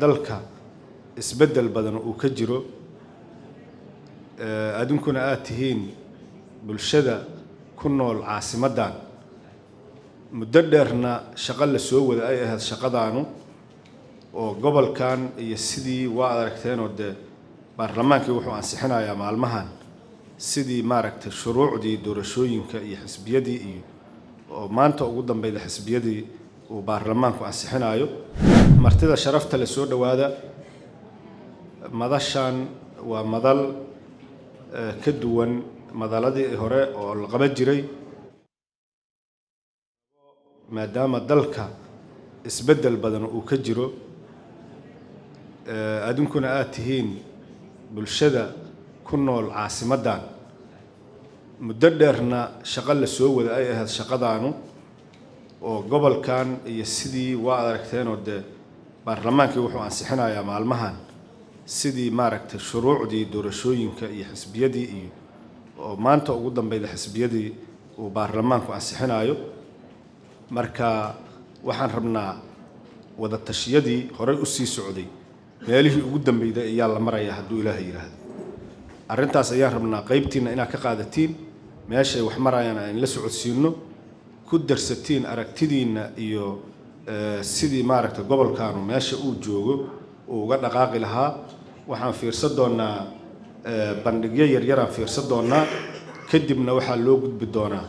dalka isbeddel badan uu ka jiro adinkuna aad tihiin bulshada ku nool caasimaddan muddo dheerna shaqo la soo wada ay ahayd shaqadaanu oo gobolkan iyo sidii waa aragteenoo dee baarlamaankii wuxuu ansixinayaa maalmahan sidii maaragtay shuruucdii doorashooyinka iyo xisbiyadii iyo oo maanta ugu dambeyda xisbiyadii uu baarlamaanku ansixinayo martida sharafta la soo dhowaada madashan waa madal ka duwan madaladii hore oo la qaban jiray. Maadaama dalka isbeddel badan uu ka jiro adinkuna aad tihiin bulshada ku nool caasimaddan muddo dheerna shaqo la soo wada ay ahayd shaqadaanu oo gobolkan iyo sidii waa aragteenoo dee baarlamaankii wuxuu ansixinayaa maalmahan sidii maaragtay shuruucdii doorashooyinka iyo xisbiyadii iyo oo maanta ugu dambeyda xisbiyadii uu baarlamaanku ansixinayo marka waxaan rabnaa wada tashiyadii horey u sii socday meelihii ugu dambeyday ayaa la marayaa hadduu ilaaha yidhaahdo arrintaas ayaan rabnaa qaybtiinna inaad ka qaadatiin meeshay wax marayaan aan la socodsiinno ku darsatiin aragtidiinna iyo sidii maaragtay gobolkaanu meesha uu joogo uu uga dhaqaaqi lahaa waxaan fiirsan doonnaa bandhigyo yaryaraan fiirsan doonnaa. Kadibna waxaa loo gudbi doonaa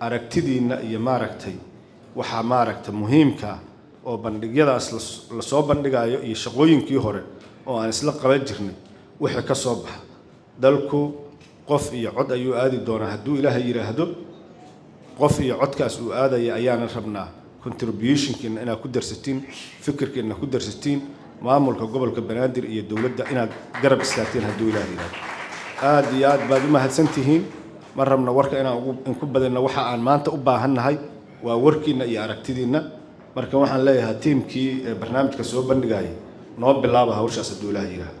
aragtidiinna iyo maaragtay. Waxaa maaragtay muhiimkaa oo bandhigyadaas la soo bandhigayo iyo shaqooyinkii hore oo aan isla qaban jirnay wixii ka soo baxa. Dalku qof iyo cod ayuu aadi doonaa. Hadduu ilaaha yidhaahdo qof iyo codkaas uu aadaya ayaana rabnaa contributionkiina inaad ku darsatiin fikirkiina ku darsatiin maamulka gobolka banaadir iyo dowladda inaad garab istaagtiin hadduu ilaaha yidhaahdo. Aad iyo aad baad u mahadsan tihiin. Ma rabna warka inaan inku badinno waxa aan maanta u baahannahay waa warkiinna iyo aragtidiinna. Marka waxaan leeyahay tiimkii barnaamijka soo bandhigayay noo bilaaba hawshaas hadduu ilaaha yidhaahdo